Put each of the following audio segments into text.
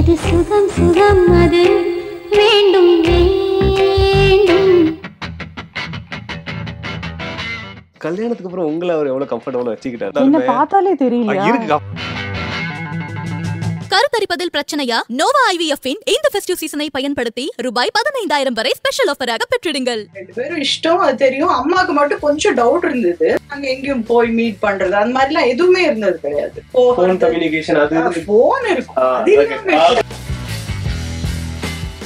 எது சுகம் சுகம் அது? வேண்டும் வேண்டும். கல்யாணத்துக்கு அப்புறம் உங்களை அவர் எவ்வளவு கம்ஃபர்டபுளா வச்சுக்கிட்டாரு? என்ன பார்த்தாலே ஆ, தெரியலையா இருக்கு. கருத்தரிப்பதில் பிரச்சனையா? நோவா ஐவிஎஃப் இன் இந்த ஃபெஸ்டிவ் சீசனை பயன்படுத்தி ரூபாய் பதினைந்தாயிரம் வரை ஸ்பெஷல் ஆஃபராக பெற்றிடுங்கள். ரெண்டு பேரும் இஷ்டம் அது தெரியும். அம்மாக்கு மட்டும் கொஞ்சம் டவுட் இருந்தது. நாங்க எங்கேயும் போய் மீட் பண்றது அந்த மாதிரி எல்லாம் எதுவுமே இருந்தது கிடையாது. கம்யூனிகேஷன் அது. போன் இருக்கும்.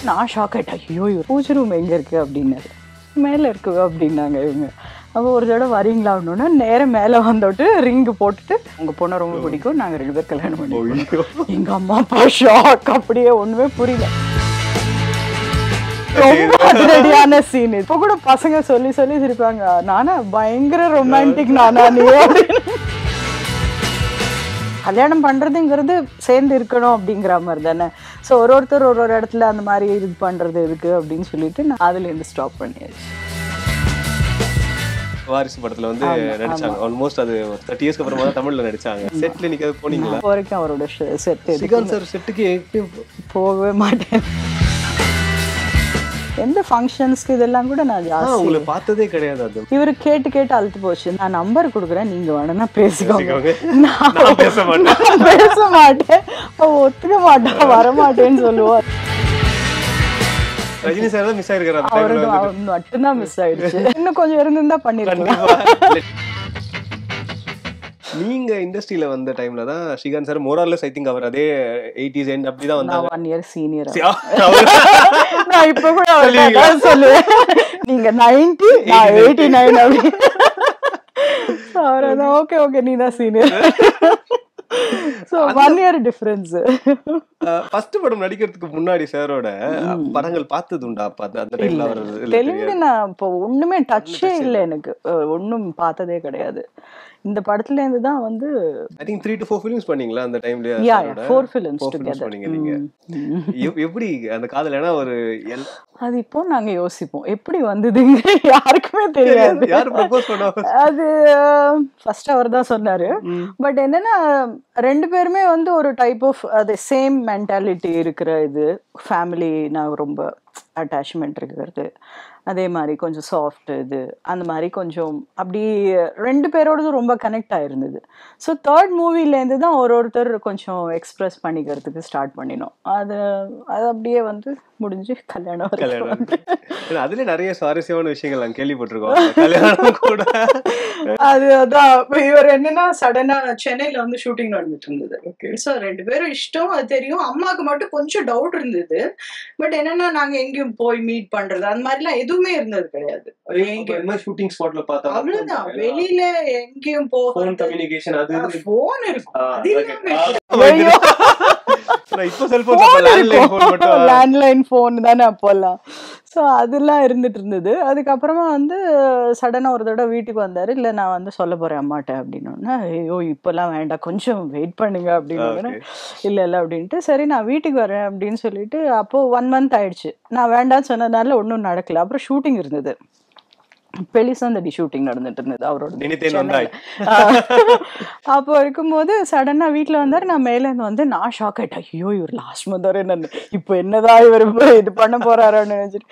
நான் ஷாக் ஆயிட்டேன். ஐயோ பூஜை ரூம் எங்க இருக்கு அப்படின்னாரு. மேல இருக்கு அப்படின்னாங்க இவங்க. அப்போ ஒரு தடவை வரீங்களா அப்படின்னா நேரம் மேல வந்துட்டு ரிங்கு போட்டுட்டு உங்க பொண்ணை ரொம்ப பிடிக்கும். நாங்க ரெண்டு பேர் கல்யாணம் பண்ணி ஐயோ. எங்க அம்மா அப்பா ஷாக் அப்படியே ஒண்ணுமே புரியல. ரொம்ப அதிரடியான சீன் இப்போ கூட பசங்க சொல்லி சொல்லி சிரிப்பாங்க. நானா பயங்கர ரொமான்டிக் நானா நீ. கல்யாணம் பண்றதுங்கிறது சேர்ந்து இருக்கணும் அப்படிங்கிற மாதிரி தானே? ஸோ ஒரு ஒருத்தர் ஒரு ஒரு இடத்துல அந்த மாதிரி இது பண்றது எதுக்கு அப்படின்னு சொல்லிட்டு நான் அதுல இருந்து ஸ்டாப் பண்ணியாச்சு. வாரிசு படத்துல வந்து நடிச்சாங்க. ஆல்மோஸ்ட் அது தேர்ட்டி இயர்ஸ்க்கு அப்புறமா தான் தமிழ்ல நடிச்சாங்க. செட்ல நீங்க போனீங்களா இப்போ வரைக்கும் அவரோட செட் சிகாந்த் சார் செட்டுக்கு போகவே மாட்டேன். எந்த ஃபங்க்ஷன்ஸ்க்கு இதெல்லாம் கூட நான் ஜாஸ்தி உங்களை பார்த்ததே கிடையாது அது. இவரு கேட்டு கேட்டு அழுத்து போச்சு. நான் நம்பர் கொடுக்குறேன் நீங்க வேணும்னா பேசிக்கோங்க. நான் பேச மாட்டேன். பேச மாட்டேன். ஒத்துக்க மாட்டா வர மாட்டேன்னு சொல்லுவார். ரஜினி சார் தான் மிஸ் ஆயிருக்காரு அவரு மட்டும்தான் மிஸ் ஆயிடுச்சு இன்னும் கொஞ்சம் இருந்திருந்தா பண்ணிருக்கலாம். நீங்க இண்டஸ்ட்ரியில வந்த டைம்ல தான் ஸ்ரீகாந்த் சார் மோரார்லஸ் ஐ திங்க் அவர் அதே எயிட்டிஸ் எண்ட் அப்படிதான் வந்தாங்க. ஒன் இயர் சீனியர் நான் இப்ப கூட சொல்லுவேன். நீங்க நைன்டி நான் எயிட்டி நைன் அப்படி. அவர் ஓகே ஓகே நீ தான் senior one year difference first படம் நடிக்கிறதுக்கு முன்னாடி சாரோட படங்கள் பார்த்தது உண்டா அப்ப? அந்த- டைம்ல அவர் தெலுங்கு நான் இப்போ ஒண்ணுமே டச்சே இல்லை எனக்கு. ஒண்ணும் பார்த்ததே கிடையாது. இந்த படத்துல இருந்து தான் வந்து I think three to four films பண்ணீங்களா அந்த டைம்ல யா ஃபோர் ஃபிலிம்ஸ் டுகெதர் பண்ணீங்க நீங்க. எப்படி அந்த காதல்? ஒரு அது இப்போ நாங்க யோசிப்போம். எப்படி வந்ததுங்க யாருக்குமே தெரியாது. யாரு ப்ரப்போஸ் பண்ணா? அது ஃபர்ஸ்ட் அவர் தான் சொன்னாரு. பட் என்னன்னா ரெண்டு பேருமே வந்து ஒரு டைப் ஆஃப் அது சேம் மென்டாலிட்டி இருக்கிற இது. ஃபேமிலி நான் ரொம்ப அட்டாச்மெண்ட் இருக்கிறது. அதே மாதிரி கொஞ்சம் சாஃப்ட் இது அந்த மாதிரி கொஞ்சம் அப்படி ரெண்டு பேரோடதும் ரொம்ப கனெக்ட் ஆயிருந்தது. ஸோ தேர்ட் மூவிலேருந்து தான் ஒரு ஒருத்தர் கொஞ்சம் எக்ஸ்பிரஸ் பண்ணிக்கிறதுக்கு ஸ்டார்ட் பண்ணினோம். அது அது அப்படியே வந்து முடிஞ்சு கல்யாணம் கல்யாணம் அதுல நிறைய சுவாரஸ்யமான விஷயங்கள் நாங்க கேள்விப்பட்டிருக்கோம். கல்யாணம் கூட. அது அதான் இவர் என்னன்னா சடனா சென்னையில வந்து ஷூட்டிங் நடந்துட்டு இருந்தது. ஓகே சோ ரெண்டு பேரும் இஷ்டம் அது தெரியும். அம்மாக்கு மட்டும் கொஞ்சம் டவுட் இருந்தது. பட் என்னன்னா நாங்க எங்கேயும் போய் மீட் பண்றது அந்த மாதிரி எல்லாம் எதுவுமே இருந்தது கிடையாது. ஷூட்டிங் ஸ்பாட்ல பார்த்தா அவ்வளவுதான். வெளியில எங்கேயும் போக கம்யூனிகேஷன் அது. போன் இருக்கும். இப்ப செல்போன் இருக்கும். லேண்ட்லைன் ஃபோன் தானே அப்போல்லாம். ஸோ அதெல்லாம் இருந்துட்டு இருந்தது. அதுக்கப்புறமா வந்து சடனாக ஒரு தடவை வீட்டுக்கு வந்தார். இல்லை நான் வந்து சொல்ல போகிறேன் அம்மாட்ட அப்படின்னோடனே ஐயோ இப்போல்லாம் வேண்டாம். கொஞ்சம் வெயிட் பண்ணுங்க அப்படின்னு இல்லை இல்லை அப்படின்ட்டு சரி நான் வீட்டுக்கு வரேன் அப்படின்னு சொல்லிட்டு அப்போது ஒன் மந்த் ஆயிடுச்சு. நான் வேண்டாம்னு சொன்னதுனால ஒன்றும் நடக்கல. அப்புறம் ஷூட்டிங் இருந்தது. பெலிசந்தடி ஷூட்டிங் நடந்துட்டு இருந்தது அவரோட. அப்போ இருக்கும்போது சடனா வீட்ல வந்தாரு. நான் மேல இருந்து வந்து நான் ஷாக் ஆயிட்டேன். ஐயோ இவர் லாஸ்ட் மந்த் வரை என்ன இப்போ என்னதான் இவர் இது பண்ண போறாரோன்னு நினைச்சிட்டு.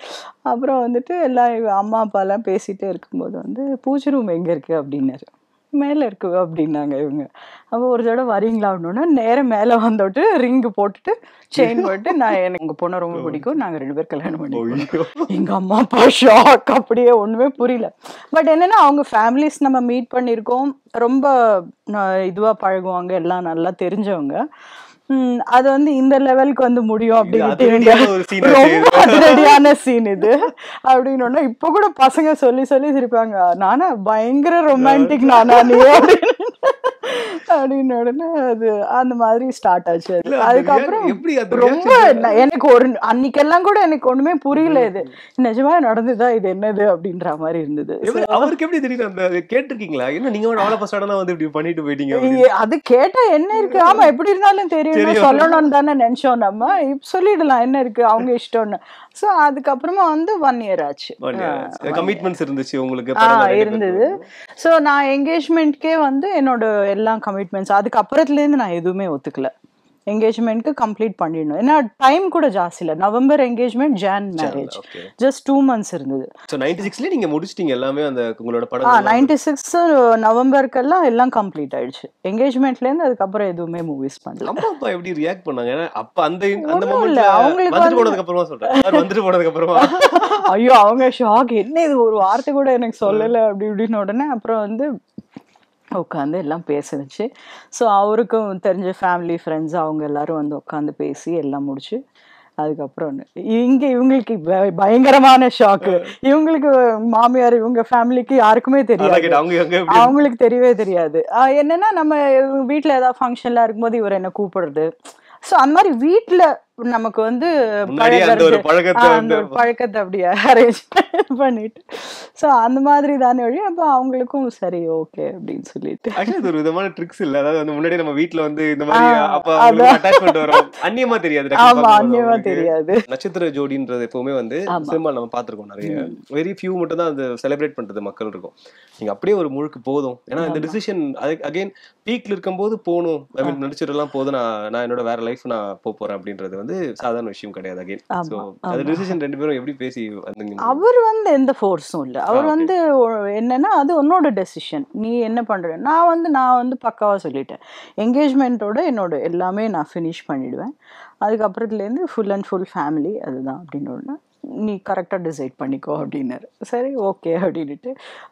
அப்புறம் வந்துட்டு எல்லாம் அம்மா அப்பா எல்லாம் பேசிட்டே இருக்கும்போது வந்து பூஜை ரூம் எங்க இருக்கு? அப்படின்னாரு. மேல இருக்கு அப்படின்னாங்க இவங்க. அப்போ ஒரு தடவை வரீங்களா அப்படின்னா நேரம் மேல வந்துட்டு ரிங்கு போட்டுட்டு செயின் போட்டு நான் எனக்கு உங்க பொண்ணை ரொம்ப பிடிக்கும். நாங்க ரெண்டு பேர் கல்யாணம் பண்ணி ஐயோ. எங்க அம்மா அப்பா ஷாக் அப்படியே ஒண்ணுமே புரியல. பட் என்னன்னா அவங்க ஃபேமிலிஸ் நம்ம மீட் பண்ணியிருக்கோம். ரொம்ப ந- இதுவா பழகுவாங்க. எல்லாம் நல்லா தெரிஞ்சவங்க. அது வந்து இந்த லெவலுக்கு வந்து முடியும் scene ரொம்ப அதிரடியான சீன் இது. அப்படின்னு இப்ப கூட பசங்க சொல்லி சொல்லி சிரிப்பாங்க. நானா பயங்கர ரொமான்டிக் நானா நீ அப்படின்னு. அப்படின்னு உடனே அது அந்த மாதிரி ஸ்டார்ட் ஆச்சு அது. அதுக்கப்புறம் ரொம்ப எனக்கு ஒரு அன்னைக்கெல்லாம் கூட எனக்கு ஒண்ணுமே புரியல இது. நிஜமா நடந்துதா இது என்னது அப்படின்ற மாதிரி இருந்தது. அவருக்கு எப்படி தெரியும் அந்த கேட்டிருக்கீங்களா? என்ன நீங்க அவ்வளவு சடனா வந்து இப்படி பண்ணிட்டு போயிட்டீங்க அது கேட்டா என்ன இருக்கு? ஆமா எப்படி இருந்தாலும் தெரியும். சொல்லணும்னு தானே நினைச்சோம் நம்ம. சொல்லிடலாம் என்ன இருக்கு? அவங்க இஷ்டம்னு. சோ அதுக்கப்புறமா வந்து ஒன் இயர் ஆச்சு. கமிட்மெண்ட்ஸ் இருந்துச்சு உங்களுக்கு இருந்தது. ஸோ நான் என்கேஜ்மெண்ட்கே வந்து என்னோட எல்லா கமிட்மெண்ட்ஸ் அதுக்கு அப்புறத்துலேருந்து நான் எதுவுமே ஒத்துக்கல. என்கேஜ்மெண்ட்க்கு கம்ப்ளீட் பண்ணிடணும். ஏன்னா டைம் கூட ஜாஸ்தி இல்லை. November engagement June marriage just two months இருந்தது. ஸோ நைன்டி சிக்ஸ்ல நீங்க முடிச்சிட்டீங்க எல்லாமே அந்த உங்களோட ஆ படம் நைன்டி சிக்ஸ் நவம்பருக்கெல்லாம் எல்லாம் கம்ப்ளீட் ஆயிடுச்சு. என்கேஜ்மெண்ட்லேருந்து அதுக்கப்புறம் எதுவுமே மூவிஸ் பண்ணல. அம்மா அப்பா எப்படி ரியாக்ட் பண்ணாங்க? ஏன்னா அப்ப அந்த அந்த மொமெண்ட்ல அவங்களுக்கு வந்துட்டு வந்து- போனதுக்கு அப்புறமா சொல்றேன் வந்துட்டு போனதுக்கு அப்புறமா ஐயோ அவங்க ஷாக் என்ன இது ஒரு வார்த்தை கூட எனக்கு சொல்லலை அப்படி இப்படின்னு உடனே அப்புறம் வந்து உட்காந்து எல்லாம் பேசுனுச்சு. ஸோ அவருக்கும் தெரிஞ்ச ஃபேமிலி ஃப்ரெண்ட்ஸ் அவங்க எல்லாரும் வந்து உட்காந்து பேசி எல்லாம் முடிச்சு அதுக்கப்புறம். இங்க இவங்களுக்கு பயங்கரமான ஷாக்கு இவங்களுக்கு மாமியார் இவங்க ஃபேமிலிக்கு யாருக்குமே தெரியாது. அவங்களுக்கு தெரியவே தெரியாது. என்னன்னா நம்ம வீட்ல ஏதாவது ஃபங்க்ஷன்லாம் இருக்கும்போது இவர் என்ன கூப்பிடுறது? ஸோ அந்த மாதிரி வீட்ல நமக்கு வந்து பழக்கத்தை ஆஹ் வந்து அந்த ஒரு பழக்கத்தை அப்படியே அரேஞ்ச் பண்ணிட்டு. ஸோ அந்த மாதிரி தானே வழி. அப்போ அவங்களுக்கும் சரி ஓகே அப்படின்னு சொல்லிட்டு. ஆக்சுவலி இது ஒரு விதமான ட்ரிக்ஸ் இல்ல. அதாவது வந்து முன்னாடி நம்ம வீட்ல வந்து இந்த மாதிரி அப்ப. அட்டாச்மெண்ட் வரும். அந்நியமா தெரியாது டக்குனு ஆமா பார்க்கும்போது அந்நியமா. தெரியாது. நட்சத்திர ஜோடின்றது எப்பவுமே வந்து. சினிமா நம்ம பார்த்திருக்கோம் நிறைய. வெரி ஃபியூ மட்டும் தான் அது செலிப்ரேட் பண்றது மக்கள் இருக்கும். நீங்க அப்படியே ஒரு முழுக்கு போதும். ஏன்னா இந்த டிசிஷன் அகைன் பீக்ல இருக்கும்போது போகணும். ஐ மீன் நடிச்சிடலாம் போதும். நான் நான் என்னோட வேற லைஃப் நான் போக போறேன் அப்படின்றது வந்து சாதாரண விஷயம் கிடையாது அகைன் ஸோ அந்த டிசிஷன் ரெண்டு பேரும் எப்படி பேசி வந்தீங்க? அவர் வந்து எந்த ஃபோர்ஸும் இல்லை. அவர். வந்து என்னன்னா அது உன்னோட டெசிஷன் நீ என்ன பண்ற? நான் வந்து நான் வந்து பக்காவா சொல்லிட்டேன். என்கேஜ்மெண்ட்டோட என்னோட எல்லாமே நான் ஃபினிஷ் பண்ணிடுவேன். அதுக்கப்புறத்துலேருந்து ஃபுல் அண்ட் ஃபுல் ஃபேமிலி அதுதான் அப்படின்னு ஒன்று நீ கரெக்டாக டிசைட் பண்ணிக்கோ அப்படின்னாரு. சரி ஓகே அப்படின்ட்டு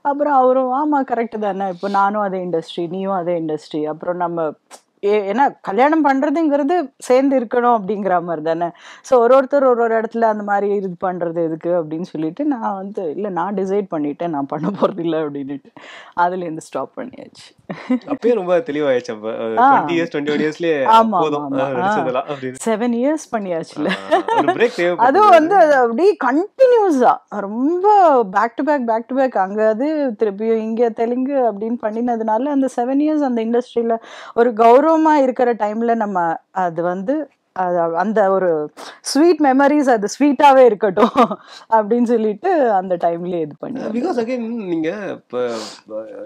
அப்புறம் அவரும் ஆமாம் கரெக்டு தானே. இப்போ நானும் அதே இண்டஸ்ட்ரி நீயும் அதே இண்டஸ்ட்ரி அப்புறம் நம்ம ஏன்னா கல்யாணம் பண்றதுங்கிறது சேர்ந்து இருக்கணும் அப்படிங்கிற மாதிரி தானே? ஸோ ஒரு ஒருத்தர் ஒரு ஒரு இடத்துல அந்த மாதிரி இது பண்றது எதுக்கு அப்படின்னு சொல்லிட்டு நான் வந்து இல்லை நான் டிசைட் பண்ணிட்டேன் நான் பண்ண போறது இல்லை அப்படின்ட்டு அதுலேருந்து ஸ்டாப் பண்ணியாச்சு. அப்பயே ரொம்ப தெளிவாயிடுச்சு. அப்ப. டுவெண்ட்டி இயர்ஸ் டுவெண்ட்டி ஒன் இயர்ஸ்லயே போதும். செவன் இயர்ஸ் பண்ணியாச்சுல அதுவும் வந்து அப்படியே கண்டினியூஸா ரொம்ப back to back back to back அங்க அது திருப்பியும் இங்க தெலுங்கு அப்படின்னு பண்ணினதுனால அந்த செவன் இயர்ஸ் அந்த இண்டஸ்ட்ரியில ஒரு கௌரவமா இருக்கிற டைம்ல நம்ம அது வந்து அந்த ஒரு ஸ்வீட் மெமரிஸ் அது ஸ்வீட்டாவே இருக்கட்டும் அப்படின்னு சொல்லிட்டு அந்த டைம்லயே இது பண்ணி பிகாஸ் அகைன் நீங்க இப்ப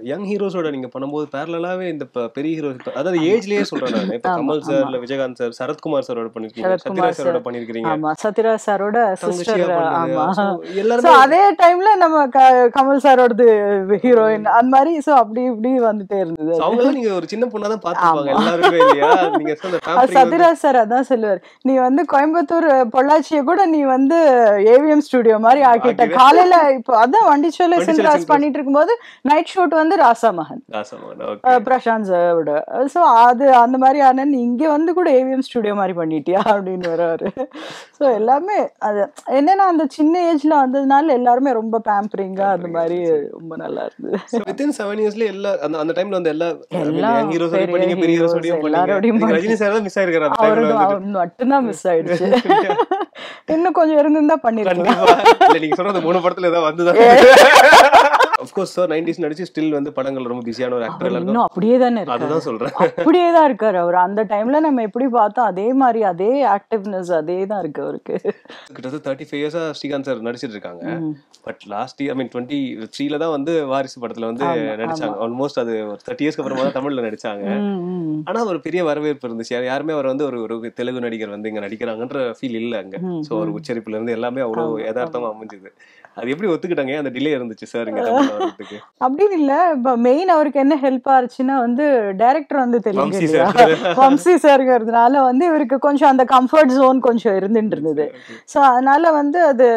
யங் ஹீரோஸோட நீங்க பண்ணும்போது பேரலாவே இந்த பெரிய ஹீரோஸ் அதாவது ஏஜ்லயே சொல்றேன் நான். இப்ப கமல் சார். இல்ல விஜயகாந்த் சார் சரத்குமார் சாரோட பண்ணிருக்கீங்க. சரத்குமார் சத்யராஜ் சாரோட sir. பண்ணிருக்கீங்க. ஆமா சத்யராஜ் சாரோட சிஸ்டர் தங்கச்சியா பண்ணது. ஆமா. So, ஸோ எல்லாருமே அதே டைம்ல நம்ம கமல் சாரோடது ஹீரோயின் அந்த மாதிரி ஸோ அப்படி இப்படி வந்துட்டே இருந்தது. அவங்கெல்லாம் நீங்க ஒரு சின்ன பொண்ணா தான் பாத்துப்பாங்க ஆமா. எல்லாருமே இல்லையா? நீங்க சொன்ன அது pampering வந்து- சத்யராஜ் சார் அதான் சொல்லுவார். நீ வந்து கோயம்புத்தூர் பொள்ளாச்சியை கூட நீ வந்து ஏவிஎம் ஸ்டுடியோ மாதிரி ஆக்கிட்ட. காலையில இப்போ அதான் வண்டிச்சோலை வண்டிச்சோலை சென்ட்ராஸ். பண்ணிட்டு இருக்கும்போது நைட் ஷூட் வந்து ராசா மகன் பிரசாந்த் சாரோட ஸோ அது அந்த மாதிரி ஆனா நீ இங்க வந்து கூட ஏவிஎம் ஸ்டுடியோ மாதிரி பண்ணிட்டியா அப்படின்னு வர்றாரு. ஸோ எல்லாமே அது என்னன்னா அந்த சின்ன ஏஜ்ல வந்ததுனால எல்லாருமே ரொம்ப பேம்பரிங்கா அந்த மாதிரி ரொம்ப நல்லா இருந்தது. Within seven yearsல எல்லா அந்த அந்த டைம்ல வந்து எல்லா பெரிய பண்ணீங்க. பெரிய ஹீரோஸோடயும் எல்லாரோடையும் ரஜினி சார் தான் மிஸ் ஆயிருக்காரு மட்டும்தான் மிஸ் ஆயிடுச்சு. இன்னும் கொஞ்சம் இருந்திருந்தா இல்ல நீங்க சொல்றது மூணு படத்துல ஏதாவது வந்துதான் அஃப்கோர்ஸ் சார் நைன்டிஸ் நடிச்சு ஸ்டில் வந்து படங்கள் ரொம்ப பிஸியான ஒரு ஆக்டர் இன்னும் அப்படியே தானே இருக்காரு? அதுதான் சொல்றேன். அப்படியே தான் இருக்காரு அவர். அந்த டைம்ல நம்ம எப்படி பார்த்தோம் அதே மாதிரி அதே ஆக்டிவ்னஸ் அதே தான் இருக்கு அவருக்கு. கிட்டத்தட்ட தேர்ட்டி ஃபைவ் இயர்ஸா ஸ்ரீகாந்த் சார் நடிச்சிட்டு இருக்காங்க. But last year I mean twenty த்ரீல தான் வந்து வாரிசு படத்துல வந்து நடிச்சாங்க. ஆல்மோஸ்ட் அது ஒரு தேர்ட்டி இயர்ஸ்க்கு அப்புறமா தான் தமிழ்ல நடிச்சாங்க. ஆனா ஒரு பெரிய வரவேற்பு இருந்துச்சு. யார் யாருமே அவர் வந்து ஒரு ஒரு தெலுங்கு நடிகர் வந்து இங்க நடிக்கிறாங்கன்ற ஃபீல் இல்ல அங்க. சோ ஒரு உச்சரிப்புல இருந்து எல்லாமே அவ்வளவு யதார்த்தமா அமைஞ்சது. அது எப்படி ஒத்துக்கிட்டாங்க? அந்த டிலே இருந்துச்சு சார் இங்க அப்படின்னு இல்ல. இப்ப மெயின் அவருக்கு என்ன ஹெல்ப் ஆச்சுன்னா வந்து டைரக்டர் வந்து தெலுங்கு வம்சி சார்ங்கிறதுனால வந்து இவருக்கு கொஞ்சம் அந்த கம்ஃபர்ட் ஜோன் கொஞ்சம் இருந்துட்டு இருந்தது. ஸோ அதனால வந்து அது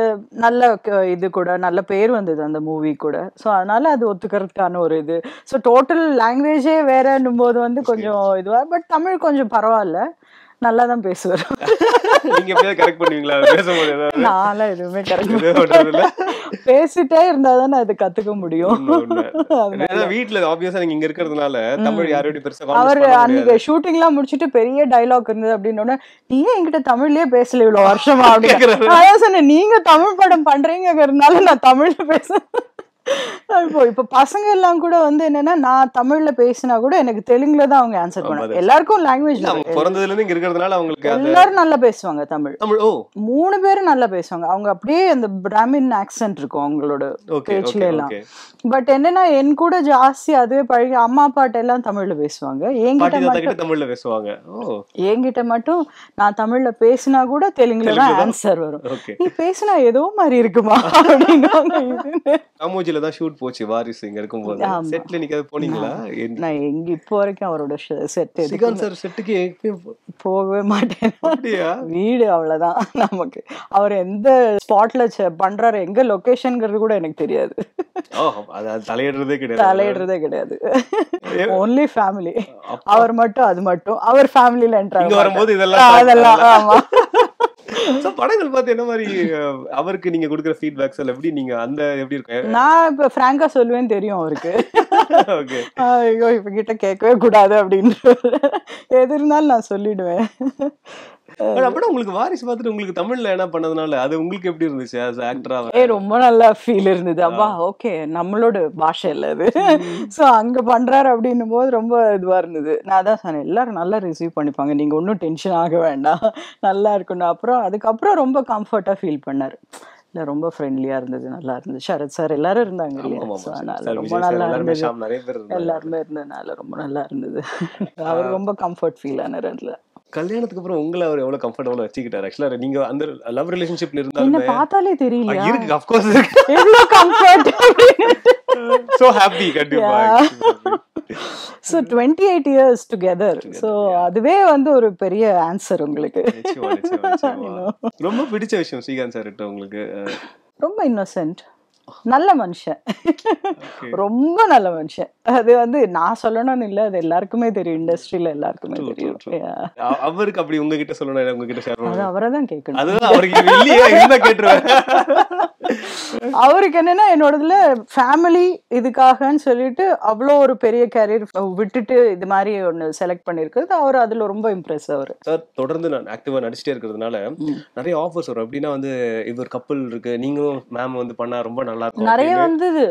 நல்ல இது கூட நல்ல பேர் வந்தது அந்த மூவி கூட. ஸோ அதனால அது ஒத்துக்கிறதுக்கான ஒரு இது. ஸோ டோட்டல் லாங்குவேஜே வேறன்னும் போது வந்து கொஞ்சம் இதுவா பட் தமிழ் கொஞ்சம் பரவாயில்ல. நல்லா தான் பேசுவார். நீங்க எப்படியாவது கரெக்ட் பண்ணுவீங்களா? பேசும்போது நான்லாம் எதுவுமே? கரெக்ட் பேசிட்டே இருந்தா தானே அது கத்துக்க முடியும். வீட்ல ஆப்வியஸா நீங்க இங்க இருக்கிறதுனால தமிழ் யாரோட பெருசா அவர் அன்னைக்கு முடியாது. ஷூட்டிங்லாம் முடிச்சிட்டு பெரிய டைலாக் இருந்தது அப்படின்னு உடனே, நீ ஏன் என்கிட்ட தமிழ்லயே பேசல இவ்வளவு வருஷமா? அப்படின்னு. சொன்னேன் நீங்க தமிழ் படம் பண்றீங்கிறதுனால நான் தமிழ்ல பேச இப்போ பசங்க எல்லாம் கூட வந்து என்னன்னா நான் தமிழ்ல பேசினா கூட எனக்கு தெலுங்குல தான் அவங்க ஆன்சர் பண்ணுவாங்க. எல்லாருக்கும் லாங்குவேஜ் அவங்க பிறந்ததுல இருந்து இருக்கிறதுனால அவங்களுக்கு எல்லாரும் நல்லா பேசுவாங்க தமிழ். தமிழ் ஓ. மூணு பேரும் நல்லா பேசுவாங்க. அவங்க அப்படியே அந்த பிராமின் ஆக்சென்ட் இருக்கும் அவங்களோட பேச்சுல எல்லாம் பட் என்னன்னா என் கூட ஜாஸ்தி அதுவே பழகி அம்மா அப்பாட்ட எல்லாம் தமிழ்ல பேசுவாங்க. என்கிட்ட பாட்டி மட்டும் தமிழ்ல பேசுவாங்க. ஓ. என்கிட்ட மட்டும் நான் தமிழ்ல பேசினா கூட தெலுங்குல தான் ஆன்சர் வரும். நீ பேசினா ஏதோ மாதிரி இருக்குமா? அப்படின்னுவாங்க. தான் ஷூட் போச்சு வாரிசு இங்க இருக்கும்போது. செட்ல நீங்க போனீங்களா? நான் எங்க இப்போ வரைக்கும் அவரோட செட் சிகாந்த் சார் செட்டுக்கு போகவே மாட்டேன். வீடு அவ்வளவுதான் நமக்கு. அவர் எந்த ஸ்பாட்ல பண்றாரு எங்க லொகேஷன்ங்கிறது கூட எனக்கு தெரியாது. தலையிடுறதே கிடையாது. தலையிடுறதே கிடையாது. ஒன்லி ஃபேமிலி அவர் மட்டும் அது மட்டும். அவர் ஃபேமிலில இங்க என்ட்ரு வரும்போது இதெல்லாம் அதெல்லாம் ஆமா. So, படங்கள் பார்த்து என்ன மாதிரி அவருக்கு நீங்க கொடுக்குற ஃபீட்பேக்ஸ் எல்லாம் எப்படி நீங்க அந்த எப்படி இருக்கு? நான் இப்ப ஃப்ராங்கா சொல்லுவேன்னு தெரியும் அவருக்கு. ஓகே ஐயோ இவ கிட்ட கேட்கவே கூடாது அப்படின்னு எது இருந்தாலும் நான் சொல்லிடுவேன். அப்படின்னா உங்களுக்கு வாரிசு பார்த்துட்டு உங்களுக்கு தமிழ்ல என்ன பண்ணதுனால? அது உங்களுக்கு எப்படி இருந்துச்சு ஆஸ் ஆக்டரா ஏ ரொம்ப நல்ல ஃபீல் இருந்தது. அப்பா ஓகே நம்மளோட பாஷை இல்ல அது. சோ அங்க பண்றாரு அப்படின்னும் போது ரொம்ப இதுவா இருந்தது. நான் தான் சொன்னேன் எல்லாரும் நல்லா ரிசீவ் பண்ணிப்பாங்க. நீங்க ஒன்றும் டென்ஷன் ஆக வேண்டாம். நல்லா இருக்கணும். அப்புறம் அதுக்கப்புறம் ரொம்ப கம்ஃபர்ட்டா ஃபீல் பண்ணாரு. இல்ல ரொம்ப ஃப்ரெண்ட்லியா இருந்தது. நல்லா இருந்தது. சரத் சார் எல்லாரும் இருந்தாங்க இல்லையா? ரொம்ப நல்லா இருந்தது. எல்லாருமே இருந்ததுனால ரொம்ப நல்லா இருந்தது. அவர் ரொம்ப கம்ஃபர்ட் ஃபீல் ஆனார் அதுல. கல்யாணத்துக்கு அப்புறம் உங்களை அவர் எவ்வளவு கம்ஃபர்டபுளா வச்சுக்கிட்டாரு? ஆக்சுவலா நீங்க அந்த லவ் ரிலேஷன்ஷிப்ல இருந்தாலுமே பார்த்தாலே ஆ, தெரியலையா இருக்கு அஃப்கோர்ஸ் இருக்கு. எவ்வளவு கம்ஃபர்ட் சோ ஹாப்பி கண்டிப்பா. So twenty eight years together so அதுவே வந்து ஒரு பெரிய ஆன்சர் உங்களுக்கு. ரொம்ப பிடிச்ச விஷயம் ஸ்ரீகாந்த் சார் உங்களுக்கு ரொம்ப இன்னோசென்ட் நல்ல மனுஷன். ரொம்ப நல்ல மனுஷன். அது வந்து நான் சொல்லணும்னு இல்லை அது எல்லாருக்குமே தெரியும். இண்டஸ்ட்ரியில எல்லாருக்குமே தெரியும். அவருக்கு அப்படி உங்ககிட்ட சொல்லணும் உங்ககிட்ட அவரை தான் கேட்கணும். அதுதான் அவருக்கு இல்லையே கேட்டுருவேன்? அவருக்கு என்னன்னா என்னோடதுல ஃபேமிலி இதுக்காகன்னு சொல்லிட்டு அவ்வளோ ஒரு பெரிய கேரியர் விட்டுட்டு இது மாதிரி ஒன்று செலக்ட் பண்ணியிருக்கிறது அவர் அதுல ரொம்ப இம்ப்ரெஸ் அவர். சார் தொடர்ந்து நான் ஆக்டிவா நடிச்சிட்டே இருக்கிறதுனால நிறைய ஆஃபர்ஸ் வரும். அப்படின்னா வந்து இவர் கப்பல் இருக்கு நீங்களும் மேம் வந்து பண்ணா ரொம்ப நல்லா இருக்கும் நிறைய. வந்தது.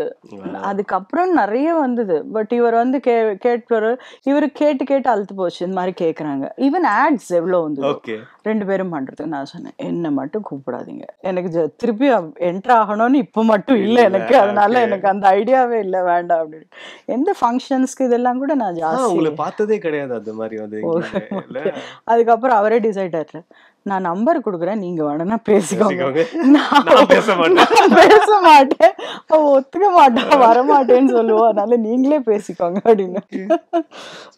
அதுக்கப்புறம் நிறைய வந்தது. பட் இவர் வந்து கே கேட்பாரு இவர் கேட்டு கேட்டு அழுத்து போச்சு. இந்த மாதிரி கேக்குறாங்க. ஈவன் ஆட்ஸ் எவ்வளவு வந்தது. ஓகே ரெண்டு பேரும் பண்றதுக்கு நான் சொன்னேன் என்ன மட்டும் கூப்பிடாதீங்க. எனக்கு திருப்பி என்டர் ஆகணும்னு இப்போ மட்டும் இல்லை எனக்கு. அதனால. எனக்கு அந்த ஐடியாவே இல்லை வேண்டாம். அப்படின்னு. எந்த ஃபங்க்ஷன்ஸ்க்கு இதெல்லாம் கூட நான் ஜாஸ்தி பார்த்ததே கிடையாது அது மாதிரி வந்து? அதுக்கப்புறம் அவரே டிசைட் ஆயிட்டாரு. நான் நம்பர் கொடுக்குறேன் நீங்க வேணும்னா பேசிக்கோங்க. நான் பேச மாட்டேன். பேச மாட்டேன். அவ ஒத்துக்க மாட்டா வர மாட்டேன்னு சொல்லுவா. அதனால நீங்களே பேசிக்கோங்க அப்படின்னு.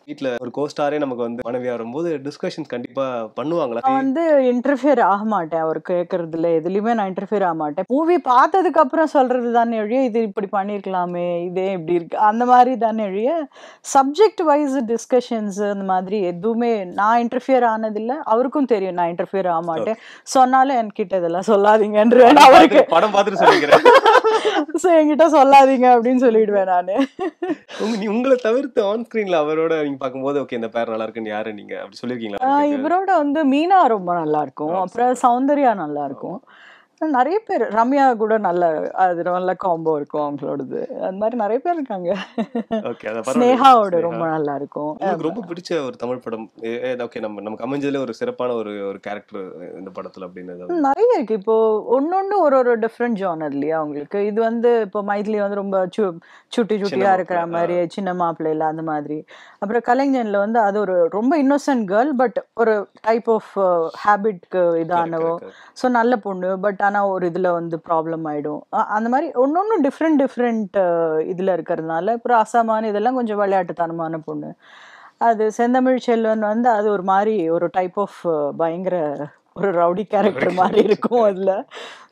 வீட்ல ஒரு கோஸ்டாரே நமக்கு வந்து மனைவியா வரும்போது டிஸ்கஷன்ஸ் கண்டிப்பா பண்ணுவாங்களா? நான் வந்து இன்டர்ஃபியர் ஆக மாட்டேன். அவர் கேட்கறதுல எதுலயுமே நான் இன்டர்ஃபியர் ஆக மாட்டேன். மூவி பார்த்ததுக்கு அப்புறம் சொல்றது தானே ஒழிய இது இப்படி பண்ணிருக்கலாமே இதே இப்படி இருக்கு. அந்த மாதிரி தானே ஒழிய சப்ஜெக்ட் வைஸ் டிஸ்கஷன்ஸ் அந்த மாதிரி எதுவுமே நான் இன்டர்ஃபியர் ஆனதில்ல. அவருக்கும் தெரியும் நான் இன்டர்ஃபியர் ஆக மாட்டேன் சொன்னாலும் என்கிட்ட இதெல்லாம் சொல்லாதீங்கன்றேன் அவருக்கு படம் பார்த்துட்டு சொல்லிக்கிறேன். ஸோ என்கிட்ட சொல்லாதீங்க அப்படின்னு சொல்லிடுவேன் நானு. உங்களை தவிர்த்து ஆன் ஸ்கிரீன்ல அவரோட நீங்க பார்க்கும்போது ஓகே இந்த பேர் நல்லா இருக்குன்னு யாரு நீங்க? அப்படி சொல்லிருக்கீங்களா? ஆஹ் இவரோட வந்து மீனா ரொம்ப நல்லா இருக்கும். அப்புறம் சௌந்தர்யா நல்லா இருக்கும். நிறைய பேர் ரம்யா கூட நல்ல அது நல்ல காம்போ இருக்கும் அவங்களோடது. அந்த மாதிரி நிறைய பேர் இருக்காங்க. ஓகே அத ஸ்னேகாவோட ரொம்ப நல்லா இருக்கும். உங்களுக்கு ரொம்ப பிடிச்ச ஒரு தமிழ் படம் ஓகே நம்ம நமக்கு அமைஞ்சதுல ஒரு சிறப்பான ஒரு ஒரு கேரக்டர் இந்த படத்துல அப்படின்னு நிறைய இருக்கு. இப்போ ஒன்னொன்னு ஒரு ஒரு டிஃப்ரெண்ட் ஜானர் இல்லையா அவங்களுக்கு. இது வந்து இப்போ மைதிலி வந்து ரொம்ப சுட்டி சுட்டியா இருக்கிற மாதிரி சின்ன மாப்பிள்ளை இல்ல அந்த மாதிரி. அப்புறம் கலைஞன்ல வந்து அது ஒரு ரொம்ப இன்னோசன்ட் கேர்ள் பட் ஒரு டைப் ஆஃப் ஹேபிட்க்கு இதானவோ. ஸோ நல்ல பொண்ணு பட் ஆனால் ஒரு இதில் வந்து ப்ராப்ளம் ஆகிடும் அந்த மாதிரி ஒன்னொன்னு டிஃப்ரெண்ட் டிஃப்ரெண்ட் இதில் இருக்கிறதுனால அப்புறம் அசாமான இதெல்லாம் கொஞ்சம் விளையாட்டுத்தனமான பொண்ணு. அது செந்தமிழ் செல்வன் வந்து அது ஒரு மாதிரி ஒரு டைப் ஆஃப் பயங்கர ஒரு ரவுடி கேரக்டர் மாதிரி இருக்கும் அதுல.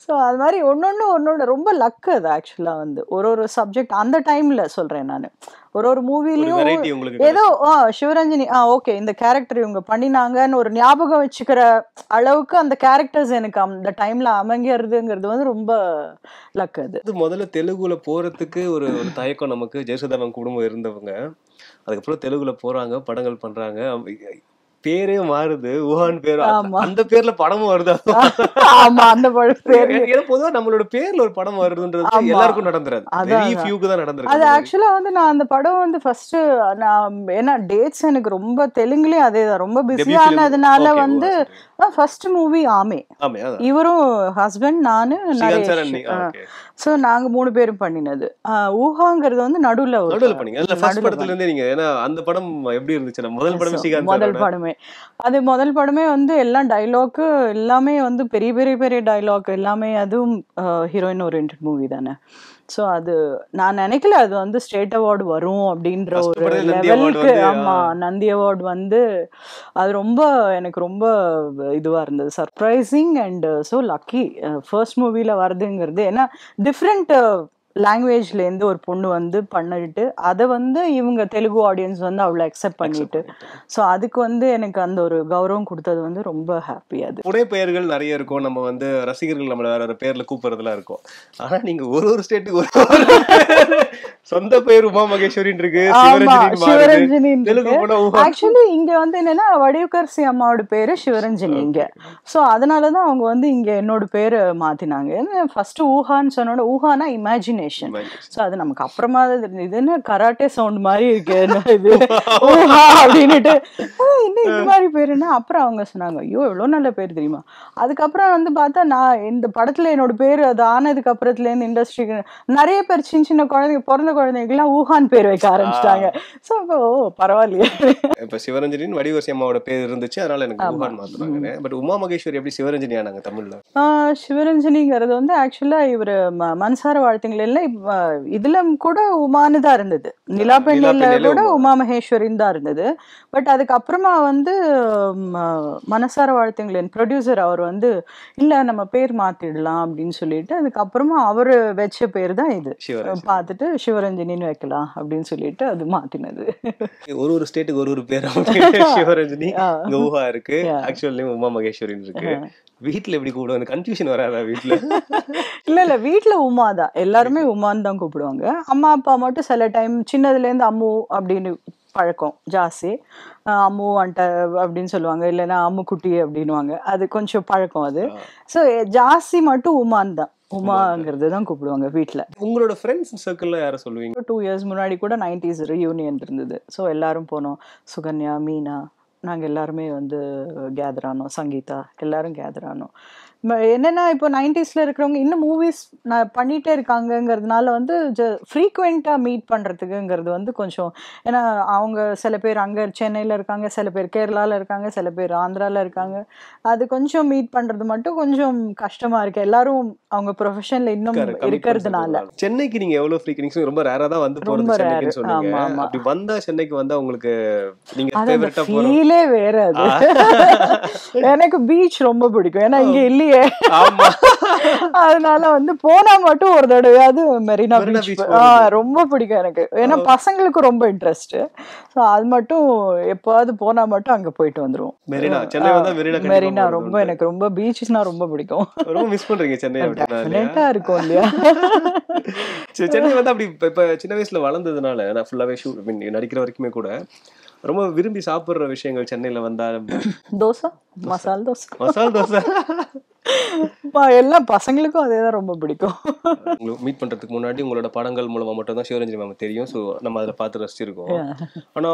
ஸோ அது மாதிரி ஒன்னொன்னு ஒன்னொன்னு ரொம்ப லக்கு அது ஆக்சுவலா வந்து. ஒரு ஒரு சப்ஜெக்ட் அந்த டைம்ல சொல்றேன் நான். ஒரு ஒரு மூவிலையும் ஏதோ ஆ சிவரஞ்சனி ஆ ஓகே இந்த கேரக்டர் இவங்க பண்ணினாங்கன்னு ஒரு ஞாபகம் வச்சுக்கிற அளவுக்கு அந்த கேரக்டர்ஸ் எனக்கு அந்த டைம்ல அமைங்கிறதுங்கிறது வந்து ரொம்ப லக் அது. முதல்ல தெலுங்குல போறதுக்கு ஒரு தயக்கம் நமக்கு. ஜெயசுதாமன் குடும்பம் இருந்தவங்க. அதுக்கப்புறம் தெலுங்குல போறாங்க படங்கள் பண்றாங்க. பேரே மாறுது ஊஹான் பேர். அந்த பேர்ல படமும் வருது? ஆமா அந்த படம் பேரு ஏன்னா பொதுவா நம்மளோட பேர்ல ஒரு படம் வருதுன்றது. எல்லாருக்கும் நடந்துராது. அதான், வெரி. ஃபியூக்கு தான் அது நடந்திருக்கு ஆக்சுவலா வந்து நான் அந்த படம் வந்து ஃபர்ஸ்ட் நான் ஏன்னா டேட்ஸ் எனக்கு ரொம்ப தெலுங்குலயும் அதே தான் ரொம்ப Debut பிஸி film. ஆனதுனால Okay, வந்து ஃபர்ஸ்ட் மூவி ஆமே. இவரும் ஹஸ்பண்ட் நானு ஸோ நாங்க மூணு பேரும் பண்ணினது. ஊஹாங்கிறது வந்து நடுவுல நடுவுல பண்ணீங்க. ஃபர்ஸ்ட் படத்துல இருந்தே நீங்க ஏன்னா அந்த படம் எப்படி இருந்துச்சு? முதல் படமே முதல் சாரோட. படமே அது முதல் படமே வந்து எல்லாம் டைலாக்கு எல்லாமே வந்து பெரிய பெரிய பெரிய டைலாக் எல்லாமே அதுவும் ஹீரோயின் ஓரியன்ட் மூவி தானே. ஸோ அது நான் நினைக்கல அது வந்து ஸ்டேட் அவார்டு வரும் அப்படின்ற ஒரு லெவலுக்கு வந்து, ஆமா நந்தி அவார்டு வந்து அது ரொம்ப எனக்கு ரொம்ப இதுவா இருந்தது. Surprising and so lucky first மூவில வருதுங்கிறது. ஏன்னா டிஃப்ரெண்ட் லாங்குவேஜ்ல இருந்து ஒரு பொண்ணு வந்து பண்ணிட்டு அதை வந்து இவங்க தெலுங்கு ஆடியன்ஸ் வந்து அவ்வளோ அக்செப்ட் பண்ணிட்டு. ஸோ அதுக்கு வந்து எனக்கு அந்த ஒரு கௌரவம் கொடுத்தது வந்து ரொம்ப ஹாப்பி அது. புனை பெயர்கள் நிறைய இருக்கும். நம்ம வந்து ரசிகர்கள் நம்மள வேற வேற பேர்ல கூப்பிடுறதுலாம் இருக்கும். ஆனா நீங்க ஒரு ஒரு ஸ்டேட்டுக்கு ஒரு. சொந்த பெயர் உமா மகேஸ்வரின் இருக்கு ஆக்சுவலி இங்க வந்து என்னன்னா வடிவக்கரசி அம்மாவோட பேரு சிவரஞ்சனி இங்க. சோ அதனாலதான் அவங்க வந்து இங்க என்னோட பேரு மாத்தினாங்க. ஃபர்ஸ்ட் ஊஹான்னு சொன்னோட ஊஹானா இமேஜினேஷன் சோ அது நமக்கு அப்புறமா தான் தெரிஞ்சது. இது என்ன கராட்டே சவுண்ட் மாதிரி இருக்கு என்ன இது? அப்படின்னுட்டு. "ஆ, என்ன இந்த மாதிரி பேருன்னா அப்புறம் அவங்க சொன்னாங்க ஐயோ எவ்வளவு நல்ல பேர் தெரியுமா? அதுக்கப்புறம் வந்து பார்த்தா நான் இந்த படத்துல என்னோட பேர் அது ஆனதுக்கு அப்புறத்துல இருந்து இண்டஸ்ட்ரிக்கு நிறைய பேர் சின்ன சின்ன குழந்தைங்க பிறந்த குழந்தைங்கலாம் ஊஹான் பேர் வைக்க ஆரம்பிச்சிட்டாங்க. சோ அப்போ ஓ பரவாயில்லையே. இப்ப சிவரஞ்சனின் வடிவசி அம்மாவோட பேர் இருந்துச்சு அதனால எனக்கு ஊஹான் மாத்துனாங்க பட் உமா மகேஸ்வரி எப்படி சிவரஞ்சனி ஆனாங்க தமிழ்ல? சிவரஞ்சனிங்கிறது வந்து ஆக்சுவலா இவர் மன்சார வாழ்த்துங்கள் இப்ப இதுல கூட உமானு தான் இருந்தது. நிலா பெண்ணில பெண்ணில கூட உமா. மகேஸ்வரின் தான் இருந்தது. பட் அதுக்கப்புறமா வந்து மனசார வாழ்த்துங்களின். ப்ரொடியூசர் அவர் வந்து இல்ல நம்ம பேர் மாத்திடலாம் அப்படின்னு சொல்லிட்டு அதுக்கப்புறமா அவரு வச்ச பேர் தான் இது. பார்த்துட்டு சிவரஞ்சனின்னு வைக்கலாம் அப்படின்னு சொல்லிட்டு அது மாத்தினது. ஒரு ஒரு ஸ்டேட்டுக்கு ஒரு ஒரு பேர் சிவரஞ்சனி. இருக்கு. ஆக்சுவல் நேம் உமா மகேஸ்வரின்னு இருக்கு. வீட்ல எப்படி கூப்பிடுவாங்க? கன்ஃபியூஷன் வராதா வீட்ல? இல்ல இல்ல வீட்ல உமா தான் எல்லாருமே உமான்னு தான் கூப்பிடுவாங்க. அம்மா அப்பா மட்டும் சில டைம் சின்னதுல இருந்து அம்மு அப்படின்னு பழக்கம் ஜாஸ்தி. அம்மு அண்ட அப்படின்னு சொல்லுவாங்க. இல்லைன்னா அம்மு குட்டி அப்படின்னுவாங்க. அது கொஞ்சம் பழக்கம் அது. ஸோ ஜாஸ்தி மட்டும் உமான் தான். உமாங்கிறது தான் கூப்பிடுவாங்க வீட்ல. உங்களோட ஃப்ரெண்ட்ஸ் சர்க்கிள்ல யார சொல்லுவீங்க? டூ இயர்ஸ் முன்னாடி கூட நைன்டிஸ் ரியூனியன் இருந்தது. ஸோ எல்லாரும் போனோம். சுகன்யா மீனா நாங்கள் எல்லாருமே வந்து கேதர் ஆனோம். சங்கீதா எல்லாரும் கேதர் ஆனோம். என்னன்னா இப்போ நைன்டிஸ்ல இருக்கிறவங்க இன்னும் மூவிஸ் நான் பண்ணிட்டே இருக்காங்கங்கிறதுனால வந்து ஃப்ரீக்வெண்ட்டாக மீட் பண்ணுறதுக்குங்கிறது வந்து கொஞ்சம் ஏன்னா அவங்க சில பேர் அங்கே சென்னையில் இருக்காங்க சில பேர் கேரளாவில் இருக்காங்க சில பேர் ஆந்திராவில் இருக்காங்க. அது கொஞ்சம் மீட் பண்ணுறது மட்டும் கொஞ்சம் கஷ்டமாக இருக்கு. எல்லாரும் அவங்க ப்ரொஃபஷனில் இன்னும் இருக்கிறதுனால. சென்னைக்கு நீங்க எவ்வளவு ஃப்ரீக்வன்சி ரொம்ப ரேரா தான் வந்து ரொம்ப போறது rare. சென்னைக்குன்னு சொன்னீங்க. ஆமா, ஆமா. அப்படி வந்தா சென்னைக்கு வந்தா உங்களுக்கு நீங்க அது அந்த ஃபேவரட்டா போற ஃபீலே வேற அது. எனக்கு பீச் ரொம்ப பிடிக்கும். ஏன்னா இங்க இல்லையே. அதனால வந்து போனா மட்டும் ஒரு தடவையாவது மெரினா மெரினா பீச் ரொம்ப பிடிக்கும் எனக்கு. ஏன்னா பசங்களுக்கு ரொம்ப இன்ட்ரெஸ்ட் ஸோ அது மட்டும் எப்போவாவது போனா மட்டும் அங்க போயிட்டு வந்துருவோம். மெரினா சென்னை வந்தா மெரினா ரொம்ப. எனக்கு ரொம்ப பீச்சஸ்னா ரொம்ப பிடிக்கும். ரொம்ப மிஸ் பண்றீங்க சென்னை? டெஃபினட்டா இருக்கும் இல்லையா? சென்னை வந்து அப்படி இப்ப- சின்ன வயசுல வளர்ந்ததுனால நான் ஃபுல்லாவே மீன் நடிக்கிற வரைக்குமே கூட ரொம்ப விரும்பி சாப்பிடுற விஷயங்கள் சென்னையில வந்தா தோசை மசால் தோசை. மசால் தோசை. பா, எல்லாம் பசங்களுக்கும் அதே தான் ரொம்ப பிடிக்கும். மீட் பண்றதுக்கு முன்னாடி உங்களோட படங்கள் மூலமா மட்டும் தான் சிவரஞ்சனி மேம் தெரியும். ஸோ நம்ம அதில் பார்த்து ரசிச்சிருக்கோம் ஆனா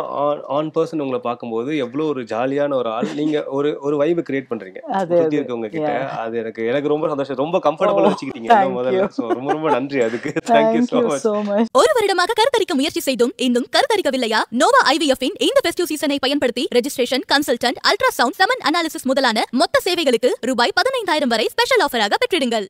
ஆன் பர்சன் உங்களை பார்க்கும்போது எவ்வளவு ஒரு ஜாலியான ஒரு ஆள். நீங்க ஒரு ஒரு வைபை கிரியேட் பண்றீங்க. சுத்தி இருக்கவங்க கிட்ட. அது எனக்கு எனக்கு ரொம்ப சந்தோஷம். ரொம்ப கம்ஃபர்டபுளா வச்சுக்கிட்டீங்க என்ன thank முதல்ல. ரொம்ப ரொம்ப நன்றி அதுக்கு. தேங்க்யூ ஸோ மச் ஒரு வருடமாக கருத்தரிக்க முயற்சி செய்தும் இன்னும் கருத்தரிக்கவில்லையா? நோவா ஐவிஎஃப் இந்த ஃபெஸ்டிவ் சீசனை பயன்படுத்தி registration consultant ultrasound semen analysis முதலான மொத்த சேவைகளுக்கு ரூபாய் பதினைந்தாயிரம் வரை ஸ்பெஷல் ஆஃபராக பெற்றிடுங்கள்.